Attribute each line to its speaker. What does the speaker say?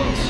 Speaker 1: close.